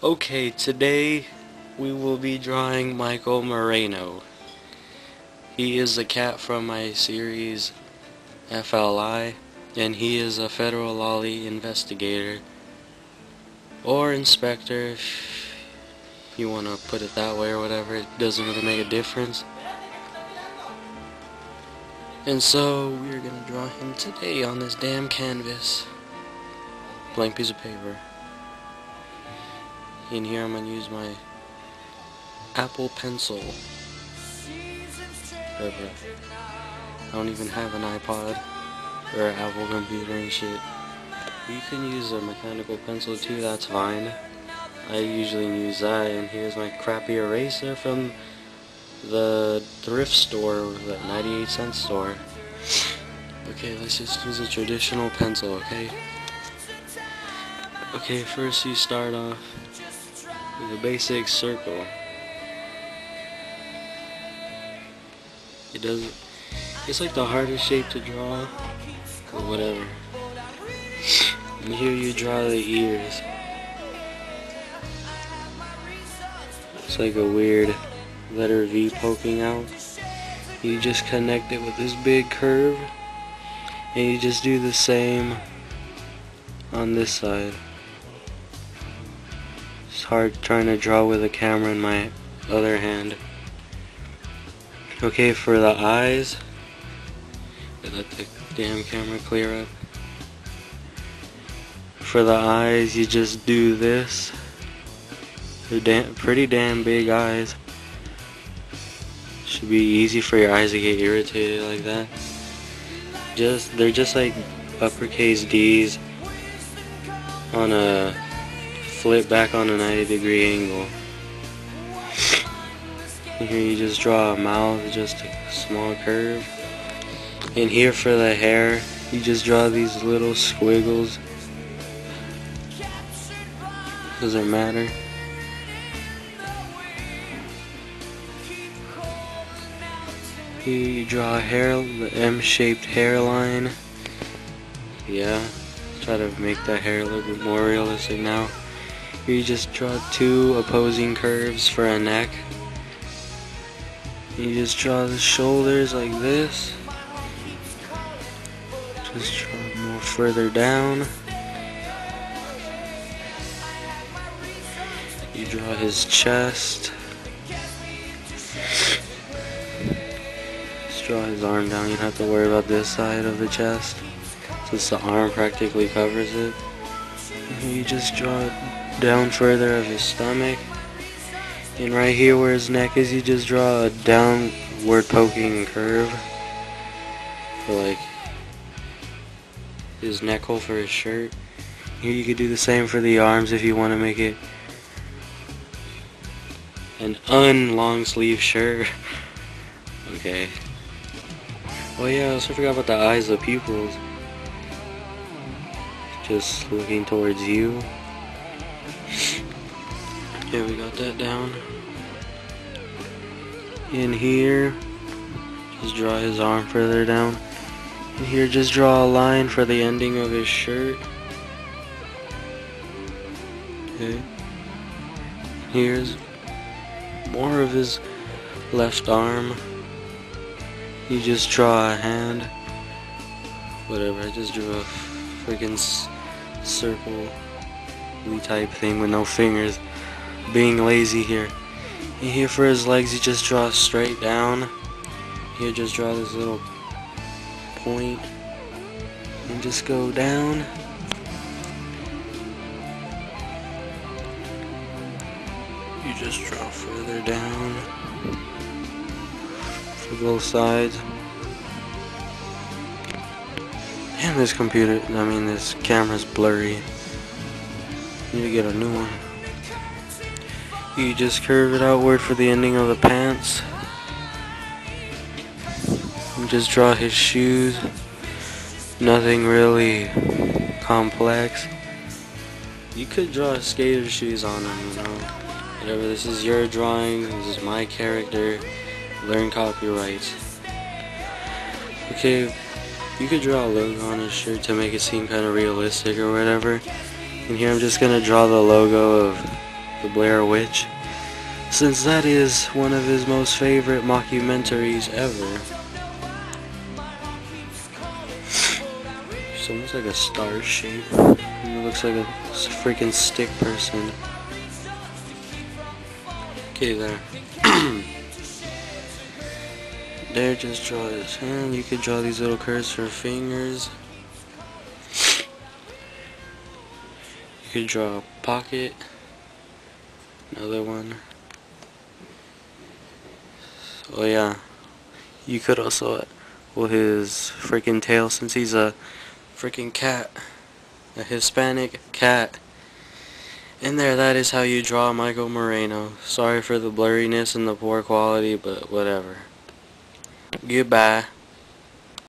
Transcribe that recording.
Okay, today we will be drawing Michael Moreno. He is a cat from my series FLI, and he is a federal lolly investigator or inspector if you want to put it that way or whatever. It doesn't really make a difference. And so we're gonna draw him today on this damn canvas. Blank piece of paper. In here I'm gonna use my Apple Pencil. I don't even have an iPod or an Apple computer and shit. You can use a mechanical pencil too, that's fine. I usually use that and here's my crappy eraser from the thrift store, the 98 cent store. Okay, let's just use a traditional pencil, okay? Okay, first you start off a basic circle. It doesn't, it's like the hardest shape to draw, or whatever. And here you draw the ears. It's like a weird letter V poking out. You just connect it with this big curve. And you just do the same on this side. It's hard trying to draw with a camera in my other hand. Okay, for the eyes, let the damn camera clear up. For the eyes, you just do this. They're da pretty damn big eyes. Should be easy for your eyes to get irritated like that. Just they're just like uppercase D's on a flip back on a 90 degree angle. Here you just draw a mouth, just a small curve. And here for the hair, you just draw these little squiggles. Doesn't matter. Here you draw a hair, the M-shaped hairline. Yeah, try to make that hair a little bit more realistic now. You just draw two opposing curves for a neck. You just draw the shoulders like this. Just draw more further down. You draw his chest. Just draw his arm down. You don't have to worry about this side of the chest. Since the arm practically covers it. You just draw down further of his stomach. And right here where his neck is, you just draw a downward poking curve for like his neck hole for his shirt. Here you could do the same for the arms if you want to make it an unlong sleeve shirt. okay. Oh yeah, I also forgot about the eyes, the pupils. Just looking towards you. Okay, we got that down. In here, just draw his arm further down. And here, just draw a line for the ending of his shirt. Okay. Here's more of his left arm. You just draw a hand. Whatever, I just drew a freaking circle type thing with no fingers being lazy here. And here for his legs, you just draw straight down. Here, just draw this little point and just go down. You just draw further down for both sides. Damn, this computer, I mean, this camera's blurry. Need to get a new one. You just curve it outward for the ending of the pants. And just draw his shoes. Nothing really complex. You could draw skater shoes on him, you know. Whatever, this is your drawing, this is my character. Learn copyrights. Okay, you could draw a logo on his shirt to make it seem kind of realistic or whatever. And here I'm just to draw the logo of The Blair Witch, since that is one of his most favorite mockumentaries ever. It's almost like a star shape. It looks like a freaking stick person. Okay, there. there, just draw his hand. You could draw these little curves for fingers. You could draw a pocket. Another one. Oh yeah. You could also, uh, well his freaking tail since he's a freaking cat. A Hispanic cat. And there, that is how you draw Michael Moreno. Sorry for the blurriness and the poor quality, but whatever. Goodbye.